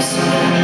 Christ.